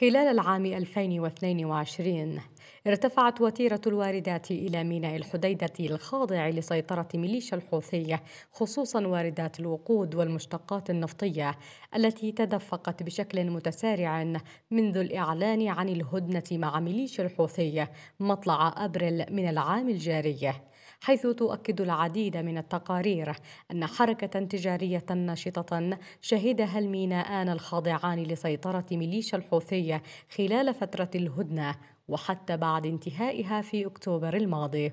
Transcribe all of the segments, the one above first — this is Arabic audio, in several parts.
خلال العام 2022 ارتفعت وتيرة الواردات إلى ميناء الحديدة الخاضع لسيطرة ميليشيا الحوثية خصوصا واردات الوقود والمشتقات النفطية التي تدفقت بشكل متسارع منذ الإعلان عن الهدنة مع ميليشيا الحوثية مطلع أبريل من العام الجاري. حيث تؤكد العديد من التقارير أن حركة تجارية نشطة شهدها الميناءان الخاضعان لسيطرة ميليشيا الحوثية خلال فترة الهدنة وحتى بعد انتهائها في أكتوبر الماضي.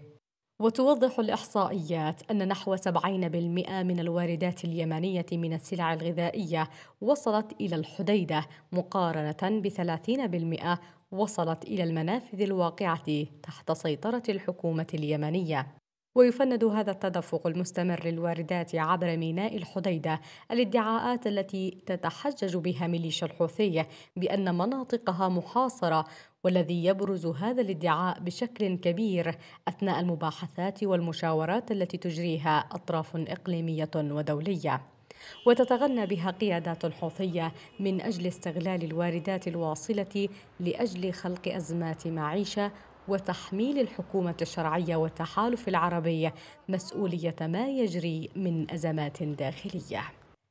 وتوضح الإحصائيات أن نحو 70% من الواردات اليمنية من السلع الغذائية وصلت إلى الحديدة مقارنة ب 30% وصلت إلى المنافذ الواقعة تحت سيطرة الحكومة اليمنية. ويفند هذا التدفق المستمر للواردات عبر ميناء الحديدة. الادعاءات التي تتحجج بها ميليشيا الحوثية بأن مناطقها محاصرة والذي يبرز هذا الادعاء بشكل كبير أثناء المباحثات والمشاورات التي تجريها أطراف إقليمية ودولية. وتتغنى بها قيادات حوثيه من أجل استغلال الواردات الواصلة لأجل خلق أزمات معيشة وتحميل الحكومة الشرعية والتحالف العربي مسؤولية ما يجري من أزمات داخلية.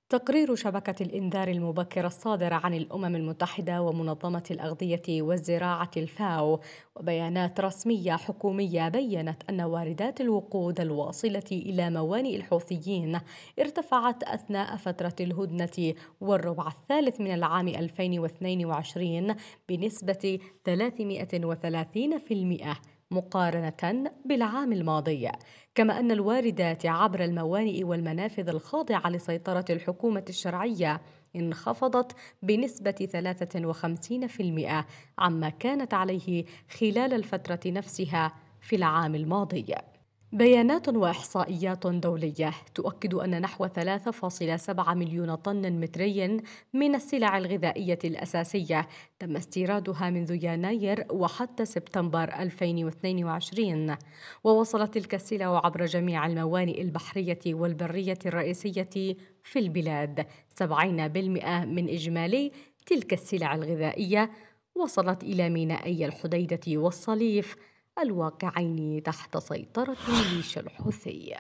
تقرير شبكة الإنذار المبكر الصادر عن الأمم المتحدة ومنظمة الأغذية والزراعة الفاو وبيانات رسمية حكومية بينت أن واردات الوقود الواصلة إلى موانئ الحوثيين ارتفعت أثناء فترة الهدنة والربع الثالث من العام 2022 بنسبة 330% مقارنة بالعام الماضي كما أن الواردات عبر الموانئ والمنافذ الخاضعة لسيطرة الحكومة الشرعية انخفضت بنسبة 53% عما كانت عليه خلال الفترة نفسها في العام الماضي. بيانات وإحصائيات دولية تؤكد أن نحو 3.7 مليون طن متري من السلع الغذائية الأساسية تم استيرادها منذ يناير وحتى سبتمبر 2022 ووصلت تلك السلع عبر جميع الموانئ البحرية والبرية الرئيسية في البلاد. 70% من إجمالي تلك السلع الغذائية وصلت إلى مينائي الحديدة والصليف. الواقعين تحت سيطرة ميليشيا الحوثي